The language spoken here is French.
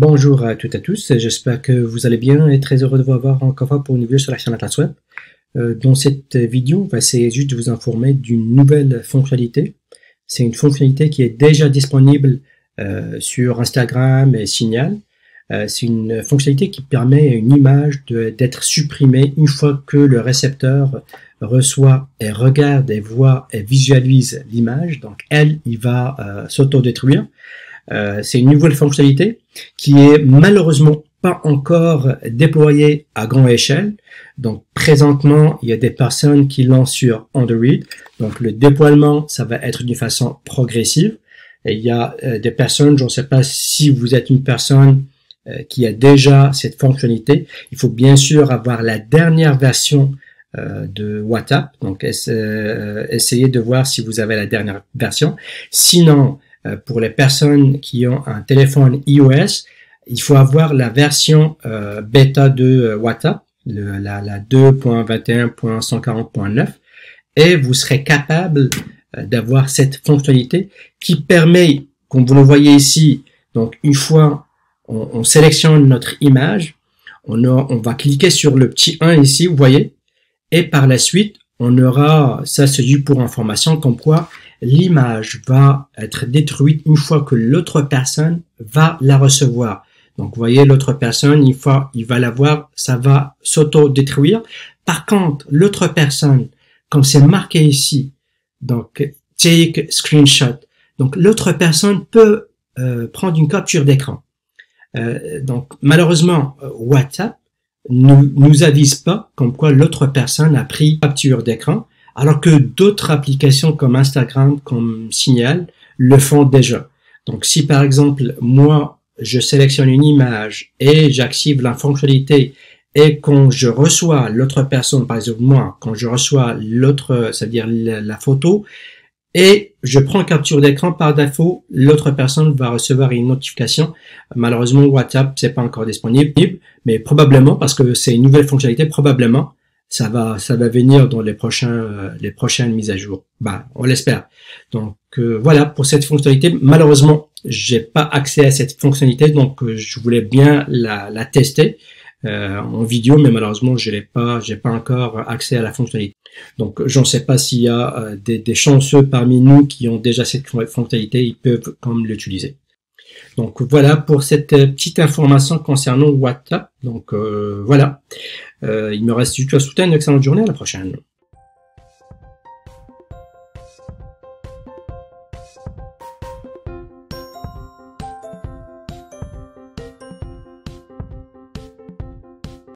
Bonjour à toutes et à tous, j'espère que vous allez bien et très heureux de vous avoir encore fois pour une vidéo sur la chaîne Atlas Web. Euh, dans cette vidéo, on va essayer juste de vous informer d'une nouvelle fonctionnalité. C'est une fonctionnalité qui est déjà disponible euh, sur Instagram et Signal. Euh, c'est une fonctionnalité qui permet à une image d'être supprimée une fois que le récepteur reçoit et regarde et voit et visualise l'image. Donc elle, il va s'auto-détruire. Euh, c'est une nouvelle fonctionnalité qui est malheureusement pas encore déployée à grande échelle. Donc présentement, il y a des personnes qui l'ont sur Android. Donc le déploiement, ça va être d'une façon progressive. Et il y a euh, des personnes, je ne sais pas si vous êtes une personne euh, qui a déjà cette fonctionnalité. Il faut bien sûr avoir la dernière version de WhatsApp. Donc essayez de voir si vous avez la dernière version. Sinon, pour les personnes qui ont un téléphone iOS, il faut avoir la version euh, bêta de euh, WhatsApp, la, la 2.21.140.9, et vous serez capable d'avoir cette fonctionnalité qui permet, comme vous le voyez ici, donc une fois on, on sélectionne notre image, on, on, va cliquer sur le petit 1 ici, vous voyez, et par la suite, on aura, ça c'est du pour information, comme quoi l'image va être détruite une fois que l'autre personne va la recevoir. Donc, vous voyez, l'autre personne, une fois il va la voir, ça va s'auto-détruire. Par contre, l'autre personne, comme c'est marqué ici, donc take screenshot, donc l'autre personne peut euh, prendre une capture d'écran. Euh, donc, malheureusement, WhatsApp ne nous avise pas comme quoi l'autre personne a pris capture d'écran alors que d'autres applications comme Instagram, comme Signal, le font déjà. Donc si par exemple, moi, je sélectionne une image et j'active la fonctionnalité et quand je reçois l'autre personne, par exemple moi, quand je reçois l'autre, c'est-à-dire la, photo, et je prends capture d'écran par défaut, l'autre personne va recevoir une notification. Malheureusement, WhatsApp, c'est pas encore disponible, mais probablement, parce que c'est une nouvelle fonctionnalité, probablement, ça va ça va venir dans les prochains euh, les prochaines mises à jour. Bah, on l'espère. Donc euh, voilà pour cette fonctionnalité. Malheureusement, j'ai pas accès à cette fonctionnalité, donc euh, je voulais bien la, la tester en vidéo, mais malheureusement je l'ai pas pas encore accès à la fonctionnalité. Donc j'en sais pas s'il y a des, des chanceux parmi nous qui ont déjà cette fonctionnalité, ils peuvent comme l'utiliser. Donc voilà pour cette euh, petite information concernant WhatsApp. Donc euh, voilà. Euh, il me reste juste à souhaiter une excellente journée. À la prochaine.